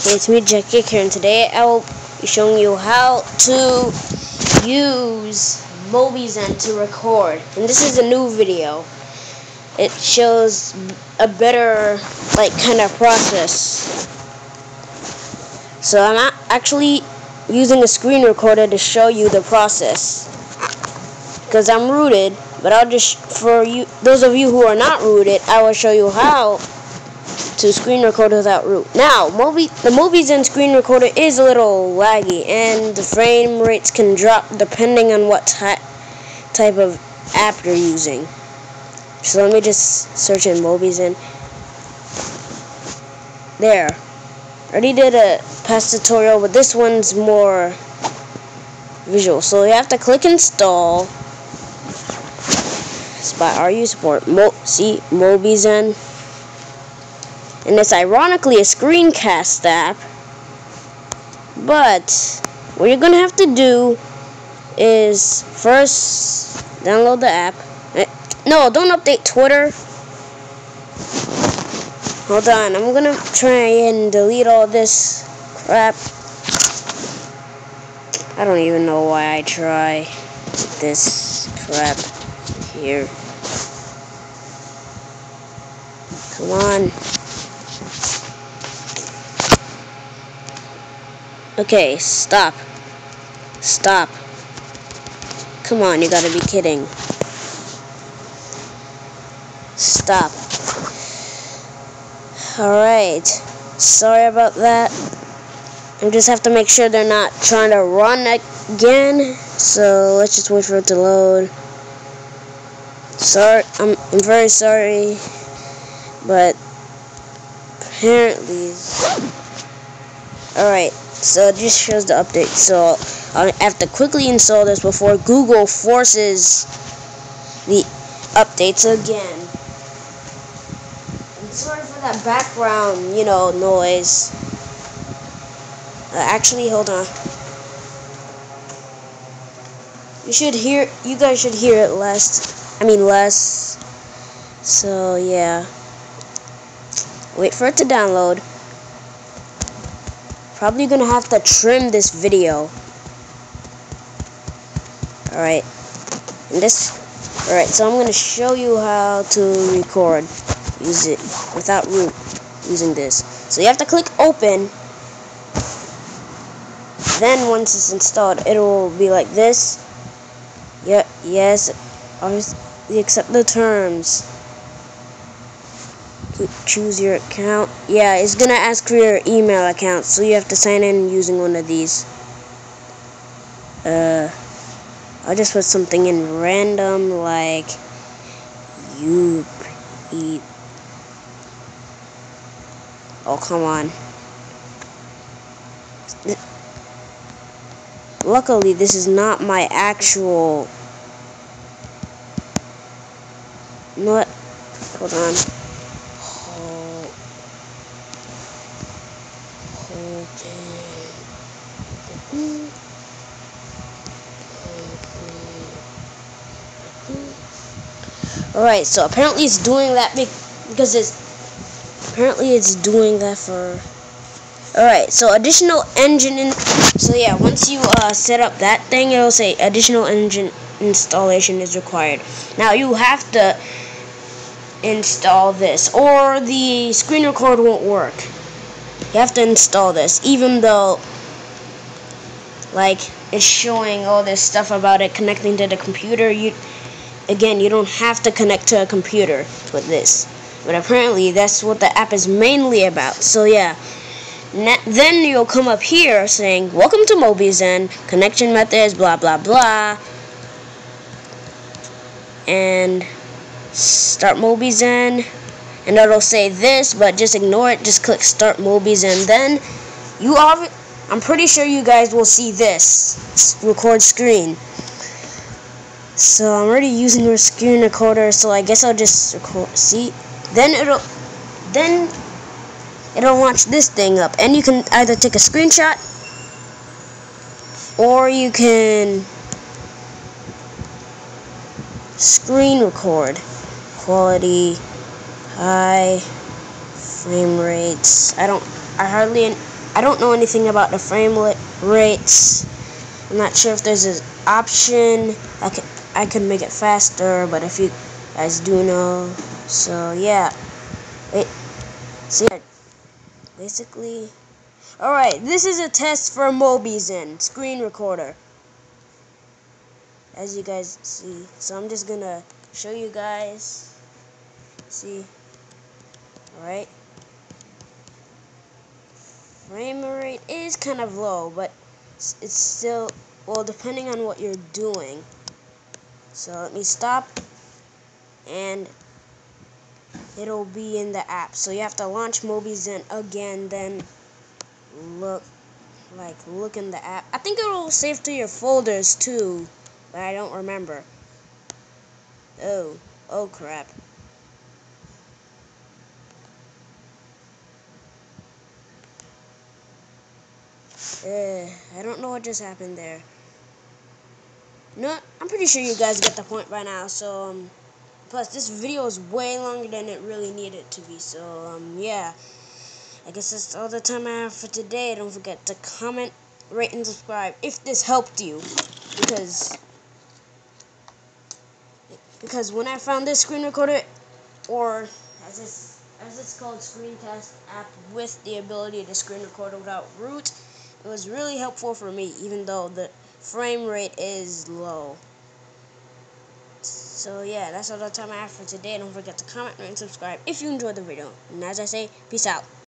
It's me, Jack Kick here, and today I will be showing you how to use Mobizen to record. And this is a new video. It shows a better, like, kind of process. So I'm actually using a screen recorder to show you the process. Because I'm rooted, but I'll just, for you, those of you who are not rooted, I will show you how to screen record without root. Now, movie, the Mobizen screen recorder is a little laggy, and the frame rates can drop depending on what ty type of app you're using. So let me just search in movies Mobizen. There. Already did a past tutorial, but this one's more visual. So you have to click install. By RU support. Mo see Mobizen and it's ironically a screencast app. But what you're gonna have to do is first download the app. Eh, no, don't update Twitter. Hold on, I'm gonna try and delete all this crap. I don't even know why I try this crap here. Come on. Okay, stop. Stop. Come on, you gotta be kidding. Stop. Alright. Sorry about that. I just have to make sure they're not trying to run again. So let's just wait for it to load. Sorry, I'm, I'm very sorry. But apparently. Alright. So it just shows the update. So I have to quickly install this before Google forces the updates again. I'm sorry for that background, you know, noise. Uh, actually, hold on. You should hear, you guys should hear it less. I mean, less. So, yeah. Wait for it to download. Probably gonna have to trim this video. Alright. This Alright, so I'm gonna show you how to record. Use it without root using this. So you have to click open. Then once it's installed, it will be like this. Yeah, yes, accept the terms choose your account. Yeah, it's gonna ask for your email account, so you have to sign in using one of these. Uh, I'll just put something in random, like you eat. Oh, come on. Luckily, this is not my actual. What? Hold on. Alright, so apparently it's doing that because it's apparently it's doing that for Alright, so additional engine in so yeah, once you uh, set up that thing it'll say additional engine installation is required. Now you have to install this or the screen record won't work. You have to install this even though like it's showing all this stuff about it connecting to the computer you again you don't have to connect to a computer with this. But apparently that's what the app is mainly about. So yeah. Then you'll come up here saying welcome to Mobizen connection methods blah blah blah. And start Mobizen and it'll say this but just ignore it. Just click start Mobizen then you are I'm pretty sure you guys will see this record screen. So I'm already using your screen recorder, so I guess I'll just record. See, then it'll, then it'll launch this thing up, and you can either take a screenshot, or you can screen record. Quality, high, frame rates. I don't, I hardly I don't know anything about the frame rates. I'm not sure if there's an option. I can I can make it faster, but if you guys do know, so yeah, it. Yeah, basically. Alright, this is a test for Mobizen screen recorder. As you guys see. So I'm just gonna show you guys. See. Alright. Frame rate is kind of low, but it's still, well, depending on what you're doing. So let me stop. And it'll be in the app. So you have to launch Mobizen again, then look like look in the app. I think it'll save to your folders too, but I don't remember. Oh, oh crap. Uh, I don't know what just happened there. No, I'm pretty sure you guys get the point by now. So, um, plus this video is way longer than it really needed to be. So, um, yeah. I guess that's all the time I have for today. Don't forget to comment, rate, and subscribe if this helped you. Because because when I found this screen recorder, or as as it's called, screencast app with the ability to screen record without root, it was really helpful for me, even though the frame rate is low. So yeah, that's all the time I have for today. Don't forget to comment, and subscribe if you enjoyed the video. And as I say, peace out.